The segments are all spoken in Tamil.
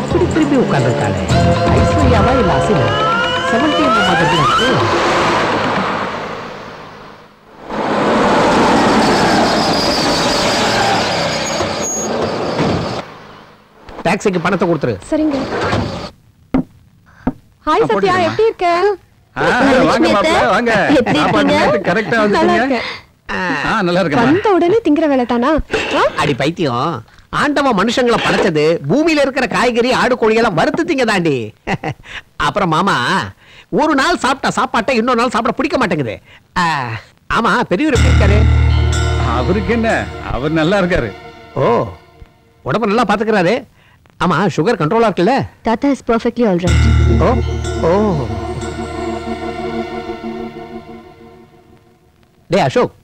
இப்படி திருப்பி உட்கார்ந்துருக்காளே. ஐஸ்வர்யாவா இல்ல அசினா செவன்டீன் மாதிரி இருக்கு டாக்ஸிக்கு பணத்தை கொடுத்துரு. சரிங்க. ஹாய் சத்யா. எப்படி இருக்க? வாங்க வாங்க. கரெக்டா வந்துட்டீங்க நல்லா இருக்கேன் வந்த உடனே திங்கிற வேலை தானா? ஆ? அடி பைத்தியம். ஆண்டவன் மனுஷங்களை படைச்சது பூமியில இருக்கிற காய்கறி ஆடு கோழியெல்லாம் வறுத்து திங்க தாண்டி அப்புறம் மாமா ஒரு நாள் சாப்பிட்ட சாப்பாட்டை இன்னொரு நாள் சாப்பிட பிடிக்க மாட்டேங்குது. ஆ, ஆமா பெரியவர் எப்படி இருக்காரு? அவருக்கு என்ன? அவர் நல்லா இருக்காரு. ஓ உடம்ப நல்லா பாத்துக்கிறாரு ஆமா சுகர் கண்ட்ரோலா இருக்குல்ல? தாத்தா இஸ் பர்ஃபெக்ட்லி ஓ ஓ. டேய் அசோக்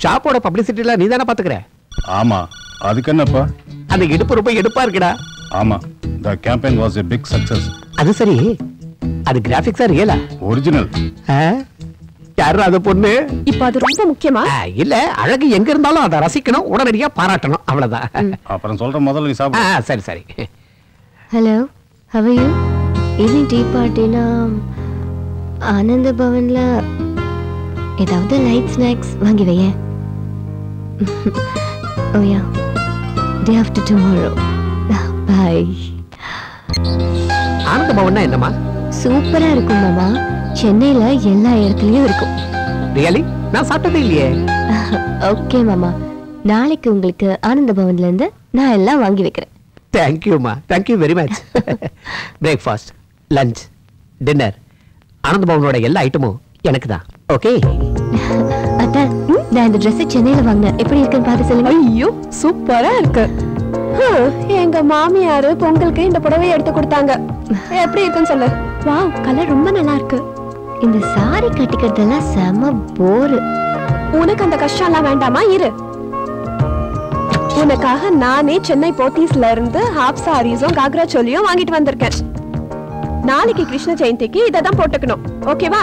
ஷாப்போட பப்ளிசிட்டில நீ தானே பாத்துக்கிற ஆமா. அதுக்கு என்னப்பா? அந்த இடுப்பு ரொம்ப எடுப்பா இருக்குடா. ஆமா. The campaign was a big success அது சரி. அது கிராபிக்ஸா ரியலா ஒரிஜினல் யாரும் அது பொண்ணு? இப்போ அது ரொம்ப முக்கியமா? இல்ல. அழகு எங்க இருந்தாலும் அதை ரசிக்கணும் உடனடியா பாராட்டணும். அவ்வளவுதான். அப்புறம் சொல்ற முதல்ல நீ ஆ, சாப்பிடு சரி சரி. Hello how you evening tea பார்ட்டினா ஆனந்த பவன்ல ஏதாவது லைட் ஸ்நாக்ஸ் வாங்கி வையேன். ஓயா டே ஆஃப்டர் டுமாரோ பாய் ஆனந்த பவன்னா என்னமா சூப்பரா இருக்கும் மாமா. சென்னையில எல்லா இடத்துலயும் இருக்கும். ரியலி? நான் சாப்பிட்டதே இல்லையே. ஓகே மாமா. நாளைக்கு உங்களுக்கு ஆனந்த பவன்ல இருந்து நான் எல்லாம் வாங்கி வைக்கிறேன். தேங்க்யூமா thank you very much breakfast lunch dinner ஆனந்த பவனோட எல்லா ஐட்டமும் எனக்கு தான் ஓகே அத்தை நான் இந்த Dress சென்னையில வாங்கினேன். எப்படி இருக்குன்னு பார்த்து சொல்லுங்க. ஐயோ சூப்பரா இருக்கு. எங்க மாமியாரு பொங்கலுக்கு இந்த புடவையை எடுத்து கொடுத்தாங்க. எப்படி இருக்குன்னு சொல்லு. வாவ் கலர் ரொம்ப நல்லா இருக்கு. இந்த சாரி கட்டிக்கிறதெல்லாம் செம போரு உனக்கு அந்த கஷ்டம் எல்லாம் வேண்டாமா? இரு. உனக்காக நானே சென்னை போத்தீஸ்ல இருந்து ஹாஃப் சாரீஸும் காக்ரா சோலியும் வாங்கிட்டு வந்திருக்கேன். நாளைக்கு கிருஷ்ண ஜெயந்திக்கு இதை தான் போட்டுக்கணும் ஓகேவா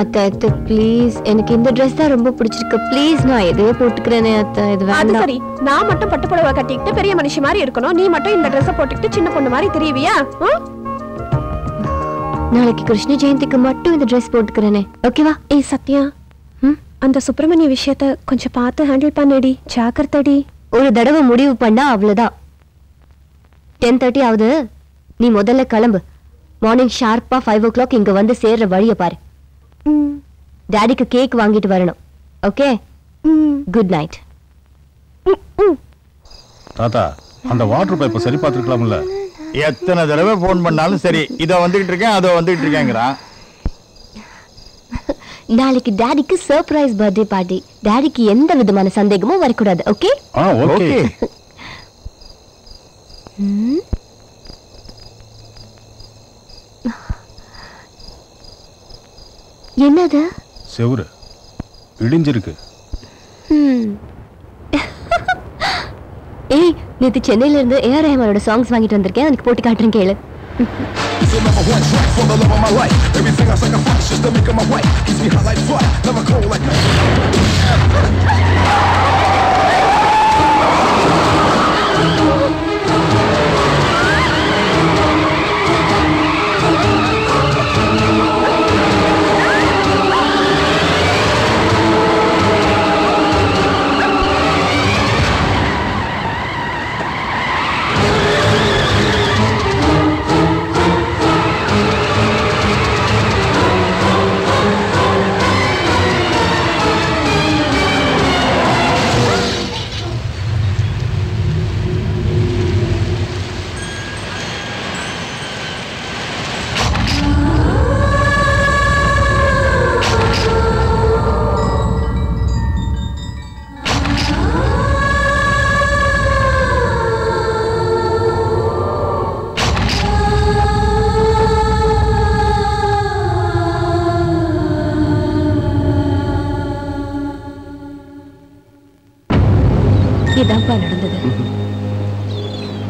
அத்தை அத்தை ப்ளீஸ் எனக்கு இந்த Dress தான் ரொம்ப பிடிச்சிருக்கு. ப்ளீஸ் நான் எதையோ போட்டுக்கிறேனே அத்தை. இது அது வேண்டாம் சரி. நான் மட்டும் பட்டு புடவை கட்டிக்கிட்டு பெரிய மனுஷி மாதிரி இருக்கணும். நீ மட்டும் இந்த ட்ரெஸ் போட்டுக்கிட்டு சின்ன பொண்ணு மாதிரி தெரியவியா? நாளைக்கு கிருஷ்ண ஜெயந்திக்கு மட்டும் இந்த Dress போட்டுக்கிறேனே. ஓகேவா ஏய் சத்யா. ம்? அந்த சுப்பிரமணிய விஷயத்த கொஞ்சம் பார்த்து ஹேண்டில் பண்ணடி. ஜாக்கிரதடி. ஒரு தடவை முடிவு பண்ணா அவ்வளவுதான். டென் தேர்ட்டி ஆகுது. நீ முதல்ல கிளம்பு. மார்னிங் ஷார்ப்பா ஃபைவ் ஓ கிளாக் இங்க வந்து சேர்ற வழியை பாரு. ம், டாடிக்கு கேக் வாங்கிட்டு வரணும். ஓகே ம், குட் நைட் ம், ம். தாத்தா அந்த வாட்டர் பைப்பை சரி பார்த்துருக்கலாம்ல? எத்தனை தடவை ஃபோன் பண்ணாலும் சரி இதோ வந்துகிட்டு இருக்கேன் அதோ வந்துகிட்டு இருக்கேங்கிறான். நாளைக்கு டாடிக்கு சர்ப்ரைஸ் பர்த்டே பார்ட்டி டாடிக்கு எந்த விதமான சந்தேகமும் வரக்கூடாது ஓகே ஆ ஓகே என்னது? செவுரு இடிஞ்சிருக்கு. ஏய் நேத்து சென்னையில இருந்து ஏஆர் ரஹ்மானோட சாங்ஸ் வாங்கிட்டு வந்திருக்கேன். அதுக்கு போட்டு காட்டுறேன் கேளு.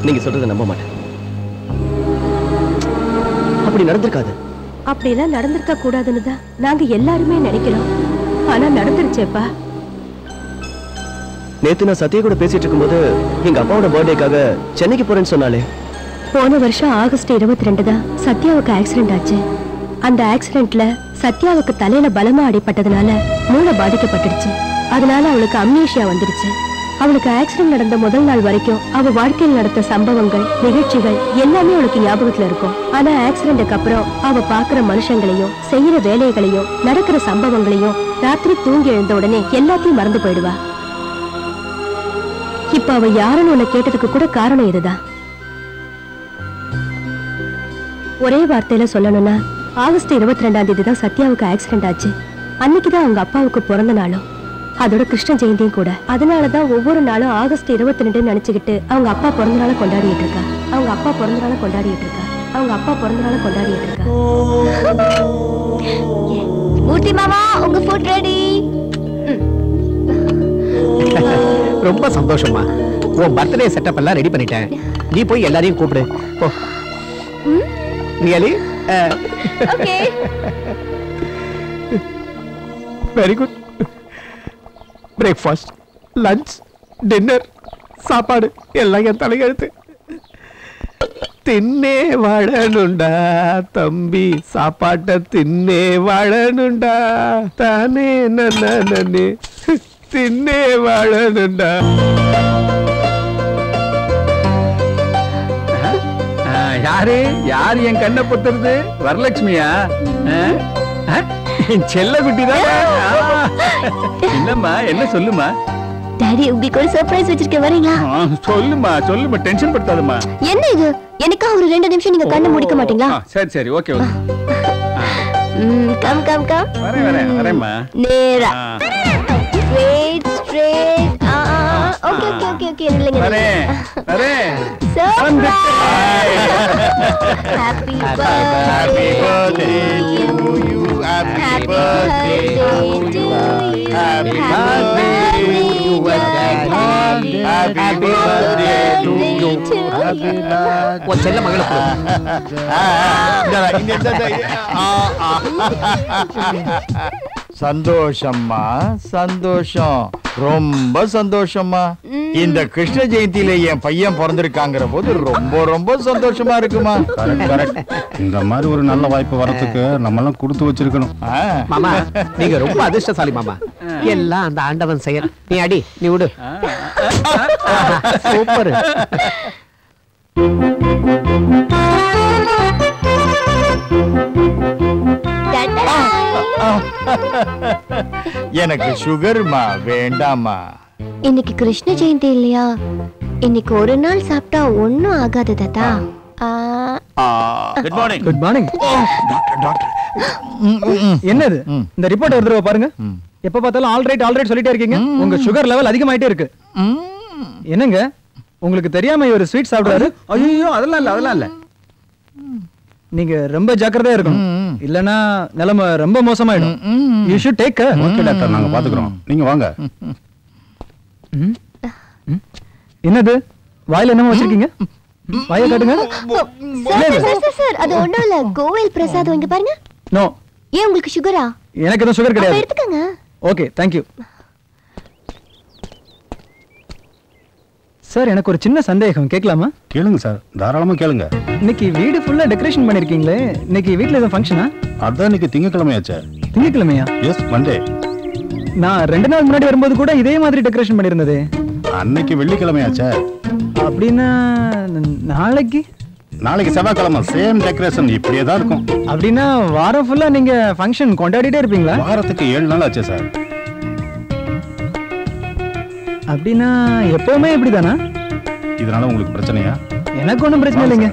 நீங்க சொல்றதை நம்ப மாட்டேன். அப்படி நடந்திருக்காது. அப்படியெல்லாம் நடந்திருக்க கூடாதுன்னு தான் நாங்க எல்லாருமே நினைக்கிறோம். ஆனா நடந்துருச்சேப்பா. நேத்து நான் சத்யா கூட பேசிட்டு இருக்கும்போது எங்க அப்பாவோட பர்த்டேக்காக சென்னைக்கு போறேன்னு சொன்னாலே போன வருஷம் ஆகஸ்ட் இருபத்தி ரெண்டு தான் சத்யாவுக்கு ஆக்சிடென்ட் ஆச்சு. அந்த ஆக்சிடென்ட்ல சத்யாவுக்கு தலையில பலமா அடிபட்டதுனால மூளை பாதிக்கப்பட்டுடுச்சு. அதனால அவளுக்கு அம்னீஷியா வந்துடுச்சு. அவளுக்கு ஆக்சிடென்ட் நடந்த முதல் நாள் வரைக்கும் அவ வாழ்க்கையில் நடந்த சம்பவங்கள் நிகழ்ச்சிகள் எல்லாமே அவளுக்கு ஞாபகத்துல இருக்கும். ஆனா ஆக்சிடென்ட்க்கு அப்புறம் அவ பாக்குற மனுஷங்களையும் செய்யற வேலைகளையும் நடக்கிற சம்பவங்களையும் ராத்திரி தூங்கி எழுந்த உடனே எல்லாத்தையும் மறந்து போயிடுவா. இப்ப அவ யாருன்னு உன்னை கேட்டதுக்கு கூட காரணம் இதுதான். ஒரே வார்த்தையில சொல்லணும்னா ஆகஸ்ட் இருபத்தி ரெண்டாம் தேதி தான் சத்யாவுக்கு ஆக்சிடென்ட் ஆச்சு. அன்னைக்குதான் அவங்க அப்பாவுக்கு பிறந்த நாளும். அதோட கிருஷ்ண ஜெயந்தியும் கூட. அதனாலதான் ஒவ்வொரு நாளும் ஆகஸ்ட் இருபத்தி ரெண்டு நினைச்சுக்கிட்டு அவங்க அப்பா பிறந்த நாளை கொண்டாடிட்டு இருக்கா. அவங்க அப்பா பிறந்த நாளை கொண்டாடிட்டு இருக்கா. அவங்க அப்பா பிறந்த நாளை கொண்டாடிட்டு இருக்கா. மூர்த்தி மாமா உங்க ஃபுட் ரெடி ரொம்ப சந்தோஷமா உன் பர்த்டே செட்டப் எல்லாம் ரெடி பண்ணிட்டேன். நீ போய் எல்லாரையும் கூப்பிடு. போ. Really okay very good breakfast lunch dinner சாப்பாடு எல்லாம் என் தலையெழுத்து. தின்னே வாழணுண்டா தம்பி. சாப்பாட்ட தின்னே வாழணுண்டா. தானே நன்னே தின்னே வாழணுண்டா. யாரு? யார் என் கண்ணை பொத்துறது? வரலட்சுமியா? செல்ல குட்டி என்னம்மா என்ன சொல்லுமா? டாடி உங்களுக்கு ஒரு சர்ப்ரைஸ் வச்சிருக்கேன் வரீங்களா? சொல்லுமா சொல்லுமா டென்ஷன் படுத்தாதம்மா. என்ன இது? எனக்கா ஒரு ரெண்டு நிமிஷம் நீங்க கண்ணை முடிக்க மாட்டீங்களா? சரி சரி okay okay. Come come come. வரேன் வரேன் வரேம்மா. நேரா. ஓகே ஓகே இல்லைங்க வரேன் வரேன் surprise happy Happy birthday birthday to you. Happy Happy birthday birthday to to you. you. Happy Happy birthday to you, Daddy. Happy Happy birthday to you. birthday to Happy you. birthday. உன் செல்ல மகளை கொடு. சந்தோஷம்மா சந்தோஷம். ரொம்ப சந்தோஷம்மா. இந்த கிருஷ்ண ஜெயந்தியில என் பையன் பிறந்திருக்காங்கிற போது ரொம்ப ரொம்ப சந்தோஷமா இருக்குமா? இந்த மாதிரி ஒரு நல்ல வாய்ப்பு வரதுக்கு நம்ம எல்லாம் கொடுத்து வச்சிருக்கணும். மாமா நீங்க ரொம்ப அதிர்ஷ்டசாலி மாமா. எல்லாம் அந்த ஆண்டவன் செயல். நீ அடி நீ விடு. சூப்பர். எனக்கு சுகர்மா வேண்டாமா இன்னைக்கு கிருஷ்ண ஜெயந்தி இல்லையா? இன்னைக்கு ஒரு நாள் சாப்பிட்டா ஒண்ணும் ஆகாது தாத்தா. ஆ, good morning good morning doctor doctor என்னது. இந்த ரிப்போர்ட் ஒரு தடவை பாருங்க. எப்ப பார்த்தாலும் ஆல் ரைட் ஆல் ரைட் சொல்லிட்டே இருக்கீங்க உங்க சுகர் லெவல் அதிகமாயிட்டே இருக்கு. என்னங்க? உங்களுக்கு தெரியாம இவர் ஸ்வீட் சாப்பிடுறாரு? ஐயோ அதெல்லாம் இல்ல அதெல்லாம் இல்ல. நீங்க ரொம்ப ஜாக்கிரதையா இருக்கணும். இல்லனா நிலைமை ரொம்ப மோசமாயிடும். You should take okay doctor நாங்க பாத்துக்கிறோம். நீங்க வாங்க. என்னது? வாயில என்னமோ வச்சிருக்கீங்க? வாயை காட்டுங்க. சார் சார், அது ஒண்ணும் இல்ல. கோவில் பிரசாதம் இங்க பாருங்க. நோ ஏன் உங்களுக்கு சுகரா எனக்கு எதுவும் சுகர் கிடையாது. எடுத்துக்கங்க. ஓகே தேங்க்யூ சார் எனக்கு ஒரு சின்ன சந்தேகம். கேட்கலாமா? கேளுங்க சார். தாராளமா கேளுங்க. இன்னைக்கு வீடு ஃபுல்லா டெக்கரேஷன் பண்ணிருக்கீங்களே? இன்னைக்கு வீட்ல எதுவும் ஃபங்க்ஷனா அதான் இன்னைக்கு திங்கக்கிழமையாச்சே திங்கக்கிழமையா? எஸ் மண்டே நான் ரெண்டு நாள் முன்னாடி வரும்போது கூட இதே மாதிரி டெக்கரேஷன் பண்ணிருந்தது அன்னைக்கு வெள்ளிக்கிழமையாச்சே அப்படின்னா நாளைக்கு? நாளைக்கு செவ்வாய்க்கிழமை சேம் டெக்கரேஷன் இப்படியே தான் இருக்கும். அப்படின்னா வாரம் ஃபுல்லா நீங்க ஃபங்க்ஷன் கொண்டாடிட்டே இருப்பீங்களா? வாரத்துக்கு ஏழு நாள் ஆச்சு சார். அப்படின்னா எப்பவுமே இப்படிதானா? இதனால உங்களுக்கு பிரச்சனையா? எனக்கு ஒன்றும் பிரச்சனை இல்லைங்க.